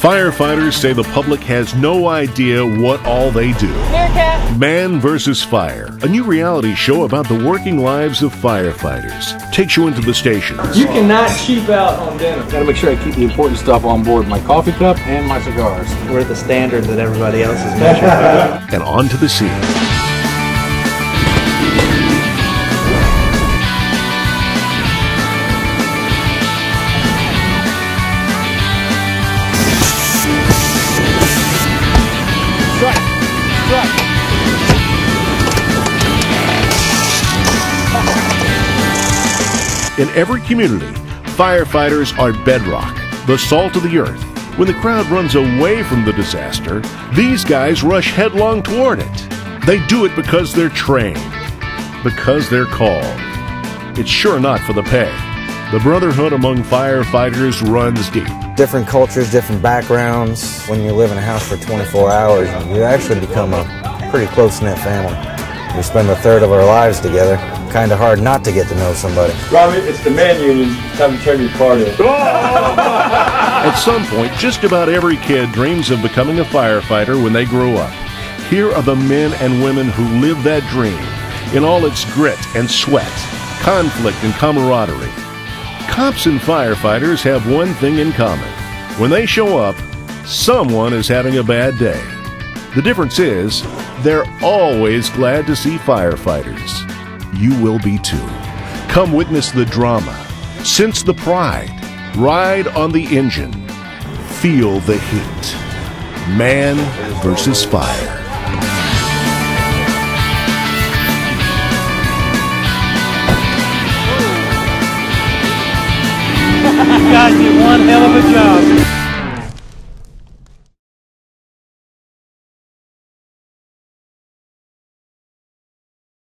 Firefighters say the public has no idea what all they do. Man vs. Fire, a new reality show about the working lives of firefighters, takes you into the stations. You cannot cheap out on dinner. Gotta make sure I keep the important stuff on board my coffee cup and my cigars. We're at the standard that everybody else is measuring. and on to the scene. In every community, firefighters are bedrock, the salt of the earth. When the crowd runs away from the disaster, these guys rush headlong toward it. They do it because they're trained, because they're called. It's sure not for the pay. The brotherhood among firefighters runs deep. Different cultures, different backgrounds. When you live in a house for 24 hours, you actually become a pretty close knit family. We spend a third of our lives together. Kind of hard not to get to know somebody. Robbie, it's the man union. It's Time to turn your card in. At some point, just about every kid dreams of becoming a firefighter when they grow up. Here are the men and women who live that dream in all its grit and sweat, conflict and camaraderie. Cops and firefighters have one thing in common. When they show up, someone is having a bad day. The difference is, they're always glad to see firefighters. You will be too. Come witness the drama, sense the pride, ride on the engine, feel the heat. Man versus fire. You guys did one hell of a job.